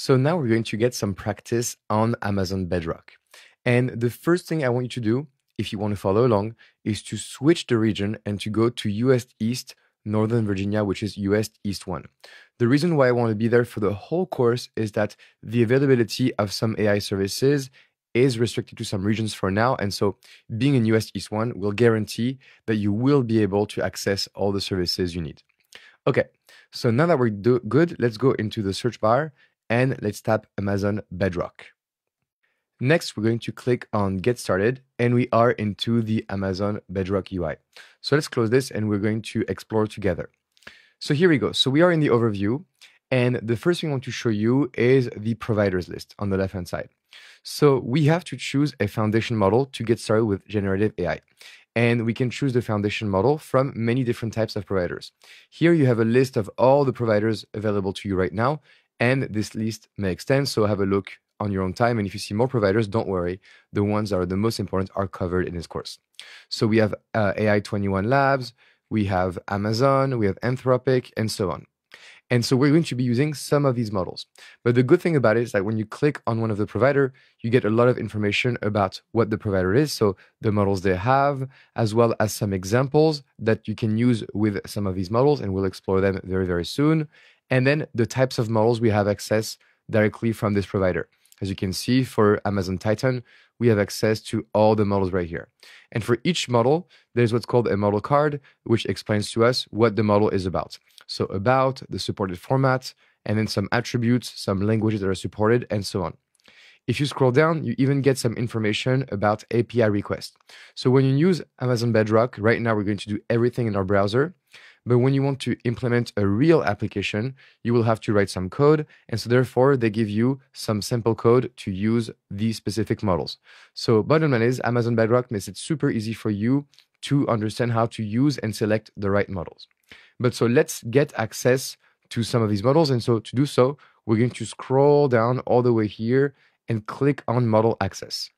So now we're going to get some practice on Amazon Bedrock. And the first thing I want you to do, if you want to follow along, is to switch the region and to go to US East, Northern Virginia, which is US East 1. The reason why I want to be there for the whole course is that the availability of some AI services is restricted to some regions for now. And so being in US East 1 will guarantee that you will be able to access all the services you need. Okay, so now that we're do- good, let's go into the search bar and let's tap Amazon Bedrock. Next, we're going to click on Get Started, and we are into the Amazon Bedrock UI. So let's close this and we're going to explore together. So here we go. So we are in the overview, and the first thing I want to show you is the providers list on the left hand side. So we have to choose a foundation model to get started with generative AI. And we can choose the foundation model from many different types of providers. Here you have a list of all the providers available to you right now, and this list may extend, so have a look on your own time. And if you see more providers, don't worry. The ones that are the most important are covered in this course. So we have uh, AI21 Labs, we have Amazon, we have Anthropic, and so on. And so we're going to be using some of these models. But the good thing about it is that when you click on one of the provider, you get a lot of information about what the provider is. So the models they have, as well as some examples that you can use with some of these models. And we'll explore them very, very soon and then the types of models we have access directly from this provider. As you can see for Amazon Titan, we have access to all the models right here. And for each model, there's what's called a model card, which explains to us what the model is about. So about the supported format, and then some attributes, some languages that are supported, and so on. If you scroll down, you even get some information about API requests. So when you use Amazon Bedrock, right now we're going to do everything in our browser. But when you want to implement a real application, you will have to write some code. And so therefore, they give you some simple code to use these specific models. So bottom line is Amazon Bedrock makes it super easy for you to understand how to use and select the right models. But so let's get access to some of these models. And so to do so, we're going to scroll down all the way here and click on model access.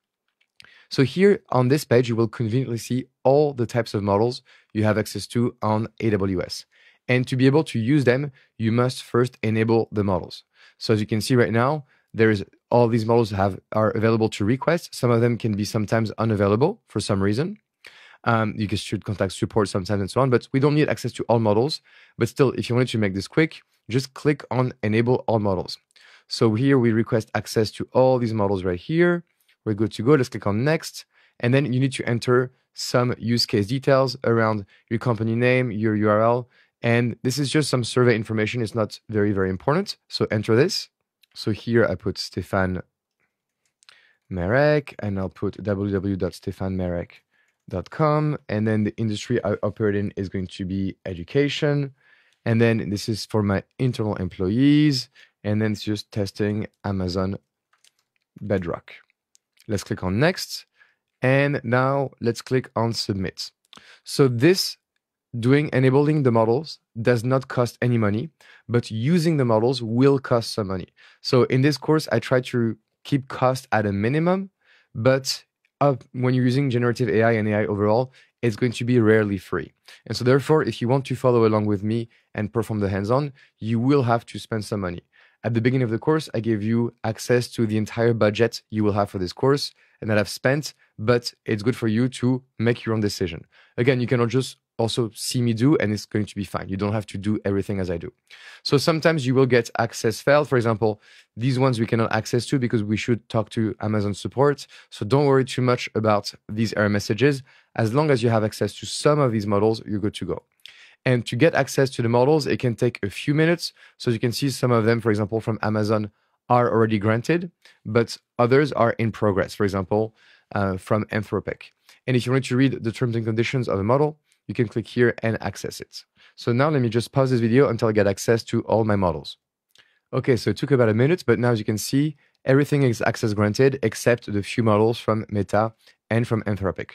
So here on this page, you will conveniently see all the types of models you have access to on AWS. And to be able to use them, you must first enable the models. So as you can see right now, there's all these models have are available to request. Some of them can be sometimes unavailable for some reason. Um, you should contact support sometimes and so on, but we don't need access to all models. But still, if you wanted to make this quick, just click on enable all models. So here we request access to all these models right here. We're good to go. Let's click on next. And then you need to enter some use case details around your company name, your URL. And this is just some survey information. It's not very, very important. So enter this. So here I put Stéphane Maarek and I'll put www.stefanmarek.com. And then the industry I operate in is going to be education. And then this is for my internal employees. And then it's just testing Amazon Bedrock. Let's click on next. And now let's click on submit. So this doing enabling the models does not cost any money, but using the models will cost some money. So in this course, I try to keep cost at a minimum, but uh, when you're using generative AI and AI overall, it's going to be rarely free. And so therefore, if you want to follow along with me and perform the hands-on, you will have to spend some money. At the beginning of the course, I gave you access to the entire budget you will have for this course and that I've spent, but it's good for you to make your own decision. Again, you cannot just also see me do and it's going to be fine. You don't have to do everything as I do. So sometimes you will get access failed. For example, these ones we cannot access to because we should talk to Amazon support. So don't worry too much about these error messages. As long as you have access to some of these models, you're good to go. And to get access to the models, it can take a few minutes. So you can see some of them, for example, from Amazon are already granted, but others are in progress, for example, uh, from Anthropic. And if you want to read the terms and conditions of a model, you can click here and access it. So now let me just pause this video until I get access to all my models. Okay, so it took about a minute, but now as you can see, everything is access granted except the few models from Meta and from Anthropic.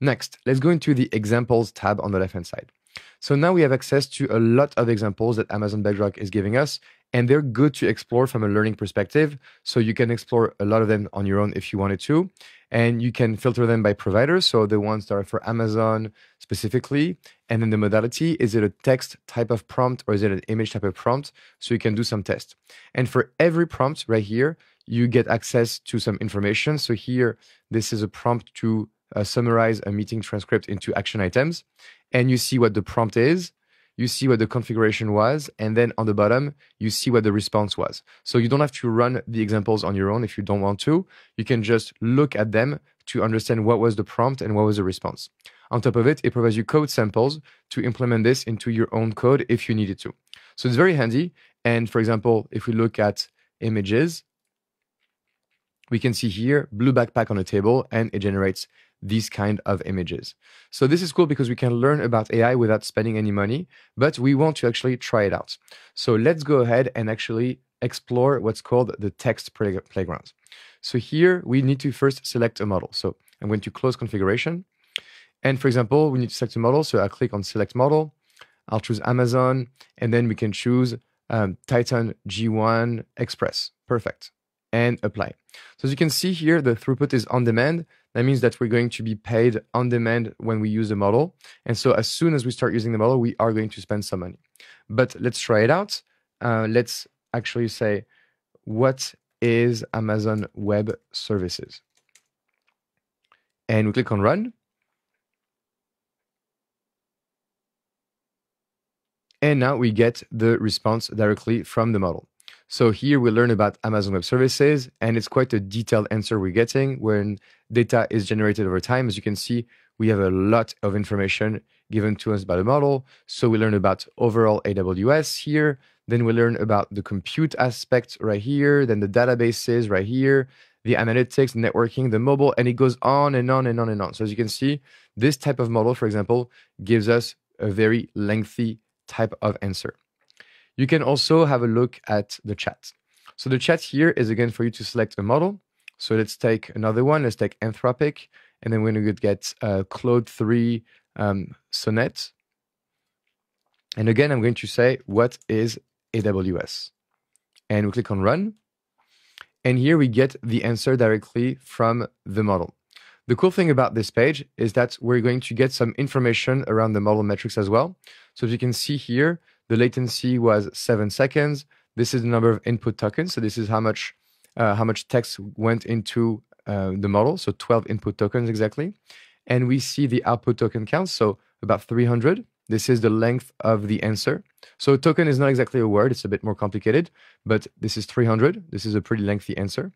Next, let's go into the examples tab on the left hand side. So now we have access to a lot of examples that Amazon Bedrock is giving us, and they're good to explore from a learning perspective. So you can explore a lot of them on your own if you wanted to. And you can filter them by providers. So the ones that are for Amazon specifically. And then the modality is it a text type of prompt or is it an image type of prompt? So you can do some tests. And for every prompt right here, you get access to some information. So here, this is a prompt to uh, summarize a meeting transcript into action items. And you see what the prompt is you see what the configuration was, and then on the bottom, you see what the response was. So you don't have to run the examples on your own if you don't want to. You can just look at them to understand what was the prompt and what was the response. On top of it, it provides you code samples to implement this into your own code if you needed to. So it's very handy. And for example, if we look at images, we can see here blue backpack on a table and it generates these kind of images. So this is cool because we can learn about AI without spending any money, but we want to actually try it out. So let's go ahead and actually explore what's called the text play playground. So here we need to first select a model. So I'm going to close configuration. And for example, we need to select a model. So I'll click on select model. I'll choose Amazon and then we can choose um, Titan G1 Express. Perfect. And apply. So as you can see here, the throughput is on demand. That means that we're going to be paid on demand when we use the model. And so as soon as we start using the model, we are going to spend some money. But let's try it out. Uh, let's actually say, what is Amazon Web Services? And we click on run. And now we get the response directly from the model. So here we learn about Amazon Web Services, and it's quite a detailed answer we're getting when data is generated over time. As you can see, we have a lot of information given to us by the model. So we learn about overall AWS here. Then we learn about the compute aspect right here, then the databases right here, the analytics, networking, the mobile, and it goes on and on and on and on. So as you can see, this type of model, for example, gives us a very lengthy type of answer. You can also have a look at the chat. So the chat here is again for you to select a model. So let's take another one. Let's take Anthropic, and then we're going to get uh, Claude 3 um, Sonnet. And again, I'm going to say, what is AWS? And we click on run. And here we get the answer directly from the model. The cool thing about this page is that we're going to get some information around the model metrics as well. So as you can see here, the latency was seven seconds. This is the number of input tokens. So this is how much uh, how much text went into uh, the model. So 12 input tokens exactly. And we see the output token count. So about 300. This is the length of the answer. So token is not exactly a word. It's a bit more complicated, but this is 300. This is a pretty lengthy answer.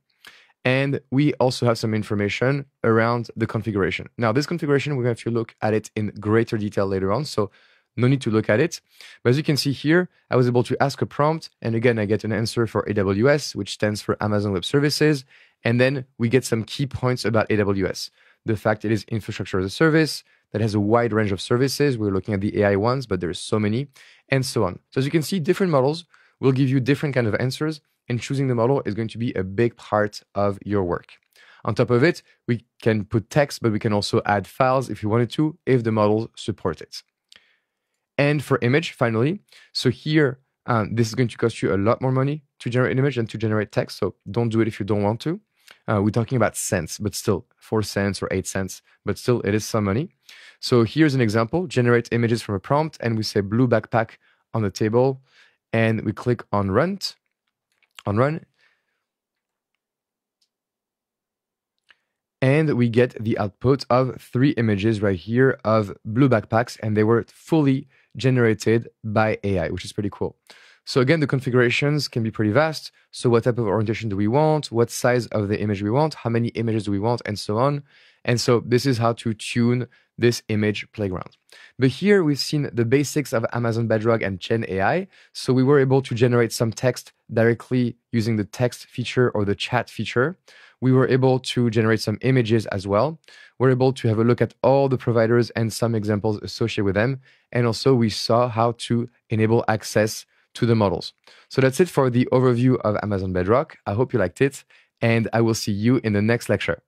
And we also have some information around the configuration. Now, this configuration, we're going to look at it in greater detail later on. So no need to look at it. But as you can see here, I was able to ask a prompt. And again, I get an answer for AWS, which stands for Amazon Web Services. And then we get some key points about AWS. The fact it is infrastructure as a service that has a wide range of services. We're looking at the AI ones, but there's so many and so on. So as you can see, different models will give you different kind of answers and choosing the model is going to be a big part of your work. On top of it, we can put text, but we can also add files if you wanted to, if the models support it and for image finally. So here, um, this is going to cost you a lot more money to generate an image than to generate text. So don't do it if you don't want to. Uh, we're talking about cents, but still four cents or eight cents, but still it is some money. So here's an example, generate images from a prompt and we say blue backpack on the table and we click on run, on run and we get the output of three images right here of blue backpacks and they were fully generated by AI, which is pretty cool. So again, the configurations can be pretty vast. So what type of orientation do we want? What size of the image we want? How many images do we want? And so on. And so this is how to tune this image playground. But here we've seen the basics of Amazon Bedrock and Gen AI. So we were able to generate some text directly using the text feature or the chat feature we were able to generate some images as well. We're able to have a look at all the providers and some examples associated with them. And also we saw how to enable access to the models. So that's it for the overview of Amazon Bedrock. I hope you liked it and I will see you in the next lecture.